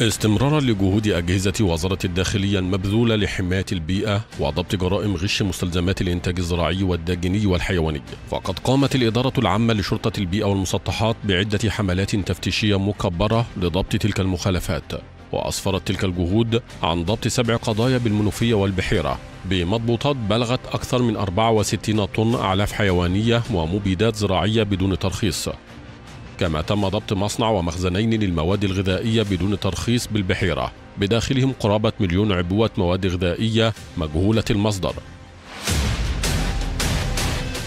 استمرارا لجهود أجهزة وزارة الداخلية المبذولة لحماية البيئة وضبط جرائم غش مستلزمات الإنتاج الزراعي والداجني والحيواني. فقد قامت الإدارة العامة لشرطة البيئة والمسطحات بعدة حملات تفتيشية مكبرة لضبط تلك المخالفات. وأسفرت تلك الجهود عن ضبط سبع قضايا بالمنوفية والبحيرة بمضبوطات بلغت أكثر من 64 طن أعلاف حيوانية ومبيدات زراعية بدون ترخيص. كما تم ضبط مصنع ومخزنين للمواد الغذائية بدون ترخيص بالبحيرة. بداخلهم قرابة مليون عبوة مواد غذائية مجهولة المصدر.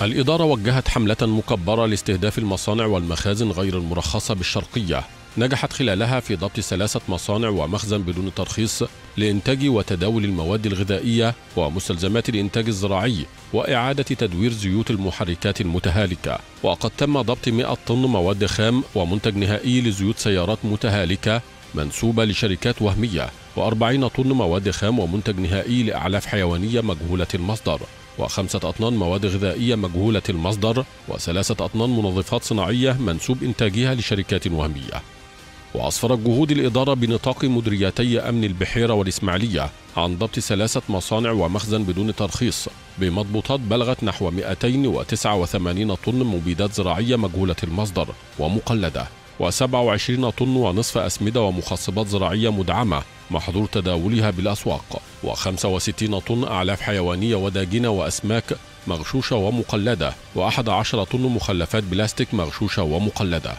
الإدارة وجهت حملة مكبرة لاستهداف المصانع والمخازن غير المرخصة بالشرقية. نجحت خلالها في ضبط ثلاثة مصانع ومخزن بدون ترخيص لإنتاج وتداول المواد الغذائية ومستلزمات الإنتاج الزراعي وإعادة تدوير زيوت المحركات المتهالكة. وقد تم ضبط 100 طن مواد خام ومنتج نهائي لزيوت سيارات متهالكة منسوبة لشركات وهمية و40 طن مواد خام ومنتج نهائي لأعلاف حيوانية مجهولة المصدر وخمسة أطنان مواد غذائية مجهولة المصدر وثلاثة أطنان منظفات صناعية منسوب إنتاجها لشركات وهمية. وأسفرت جهود الإدارة بنطاق مديريتي أمن البحيرة والإسماعيلية عن ضبط ثلاثة مصانع ومخزن بدون ترخيص بمضبوطات بلغت نحو 289 طن مبيدات زراعية مجهولة المصدر ومقلدة و27 طن ونصف أسمدة ومخصبات زراعية مدعمة محظور تداولها بالأسواق و65 طن أعلاف حيوانية وداجنة وأسماك مغشوشة ومقلدة و11 طن مخلفات بلاستيك مغشوشة ومقلدة.